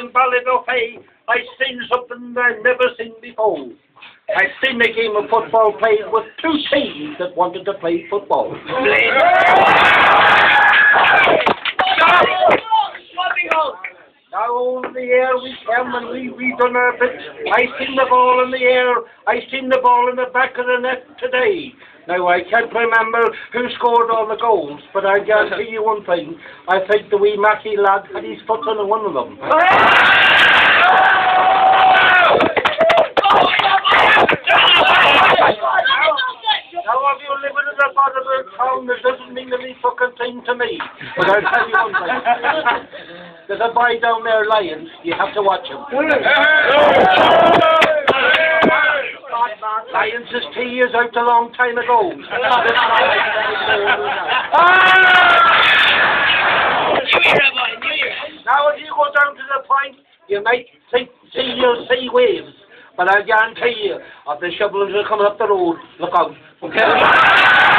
in Ballybofey, I seen something I've never seen before. I seen a game of football played with two teams that wanted to play football. Now in the air we come and we, we done our bit. I seen the ball in the air. I seen the ball in the back of the net today. Now I can't remember who scored all the goals, but I guarantee you one thing. I think the wee Mackie lad had his foot on one of them. Now if you live in the bottom of the any fucking thing to me. But I'll tell you one thing. There's a boy down there, Lions. You have to watch him. Lions' is out a long time ago. now if you go down to the point, you might think, see you'll see waves. But I guarantee you, if the shovels are coming up the road, look out. Okay?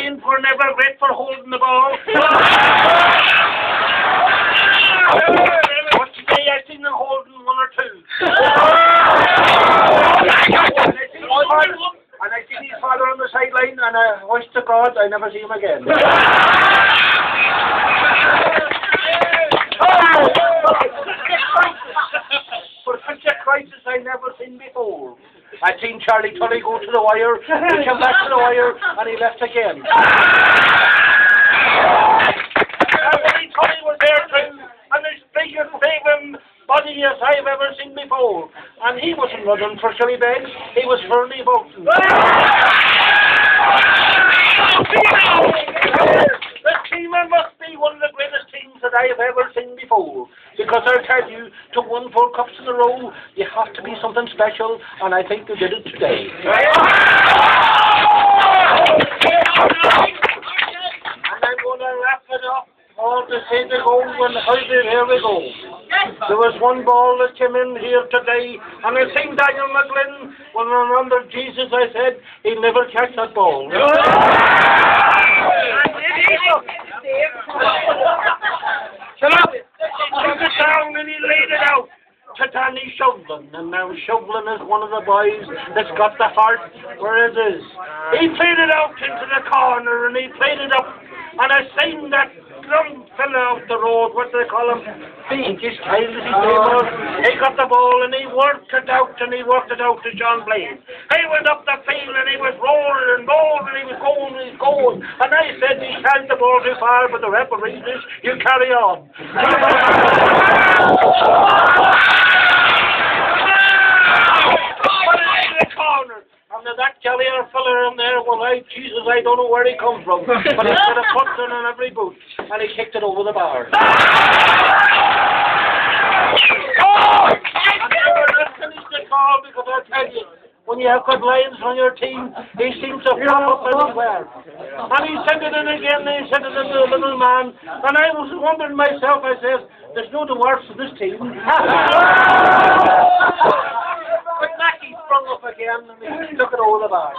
Playing for never great for holding the ball. but today I seen them holding one or two. and I seen his father on the sideline and I wish to God I never see him again. For such a crisis I never seen before. I seen Charlie Tully go to the wire, he came back to the wire, and he left again. Willie Tully was there too, and as big and saving body as I've ever seen before. And he wasn't running for silly bags, he was Fernie Bolton. the teamer must be one of the greatest teams that I have ever seen before. Because I'll tell you, to win four cups in a row, you have to be something special, and I think you did it today. And I'm going to wrap it up all the goal and how did here we go. There was one ball that came in here today, and I seen Daniel McGlynn, when I'm under Jesus, I said, he'll never catch that ball. Shut up! Took it down and he laid it out to And now Shovlin is one of the boys that's got the heart where it is. He played it out into the corner and he played it up, and I seen that young fella out the road, what do they call him? His child name was. He got the ball and he worked it out and he worked it out to John Blaine. He went up the field and he was rolling and rolling and he was going and he was going. And I said he held the ball too far, but the referee says, you carry on. Put it in the corner. And that Gallier fella in there, well, I, Jesus, I don't know where he come from, but he's got a foot in on every boot, and he kicked it over the bar. I never finish the call because I tell you, when you have good lions on your team, he seems to pop up everywhere. And he sent it in again, and he sent it in to the little man, and I was wondering myself, I says, there's no divorce for this team. sprung up again and he took it.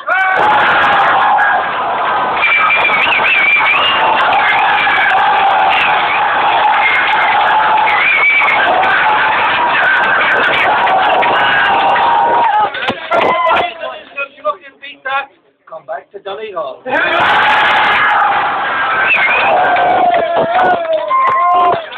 Come back to Hall.